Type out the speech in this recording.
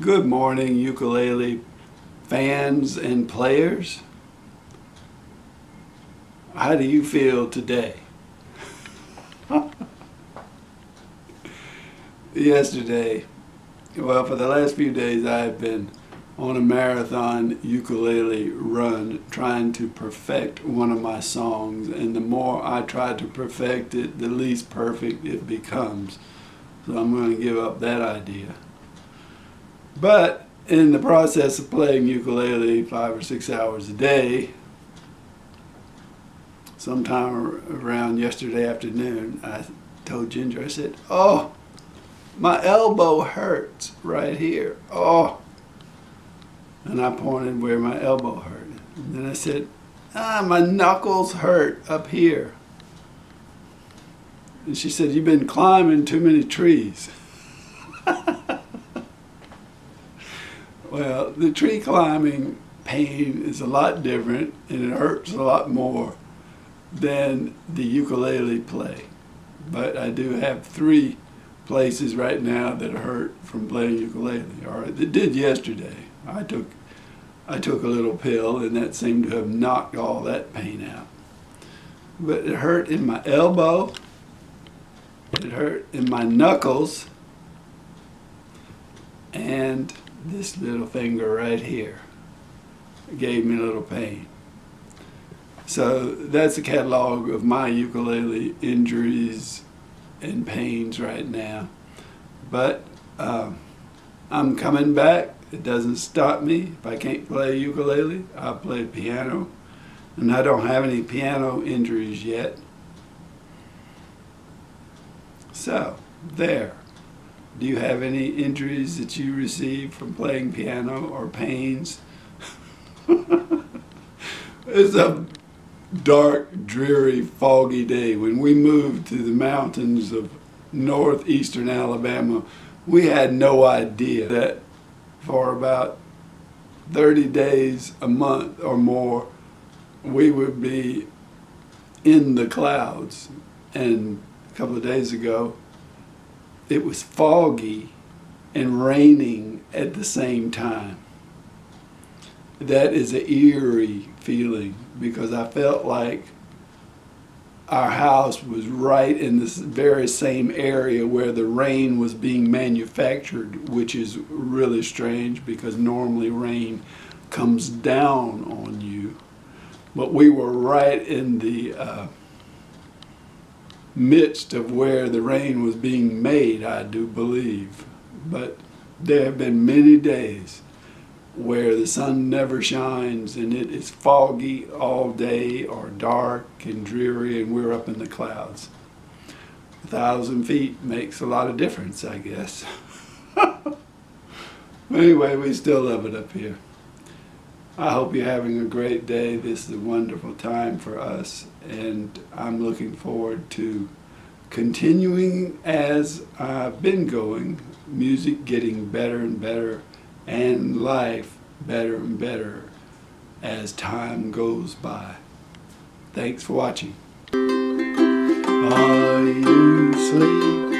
Good morning, ukulele fans and players. How do you feel today? Yesterday, well, for the last few days, I've been on a marathon ukulele run trying to perfect one of my songs. And the more I try to perfect it, the least perfect it becomes. So I'm going to give up that idea. But in the process of playing ukulele five or six hours a day, sometime around yesterday afternoon, I told Ginger, I said, Oh, my elbow hurts right here. Oh. And I pointed where my elbow hurt. And then I said, Ah, my knuckles hurt up here. And she said, You've been climbing too many trees. Well, the tree climbing pain is a lot different and it hurts a lot more than the ukulele play. But I do have three places right now that hurt from playing ukulele, or it did yesterday. I took I took a little pill and that seemed to have knocked all that pain out. But it hurt in my elbow, it hurt in my knuckles, and this little finger right here gave me a little pain. So that's a catalog of my ukulele injuries and pains right now. But um, I'm coming back. It doesn't stop me. If I can't play ukulele, I'll play piano. And I don't have any piano injuries yet. So, there. Do you have any injuries that you received from playing piano or pains? it's a dark, dreary, foggy day. When we moved to the mountains of northeastern Alabama, we had no idea that for about 30 days, a month or more, we would be in the clouds. And a couple of days ago, it was foggy and raining at the same time. That is an eerie feeling because I felt like our house was right in this very same area where the rain was being manufactured, which is really strange because normally rain comes down on you. But we were right in the uh, midst of where the rain was being made, I do believe. But there have been many days where the sun never shines and it is foggy all day or dark and dreary and we're up in the clouds. A thousand feet makes a lot of difference, I guess. anyway, we still love it up here. I hope you're having a great day. This is a wonderful time for us, and I'm looking forward to continuing as I've been going, music getting better and better, and life better and better as time goes by. Thanks for watching. Are you sleeping?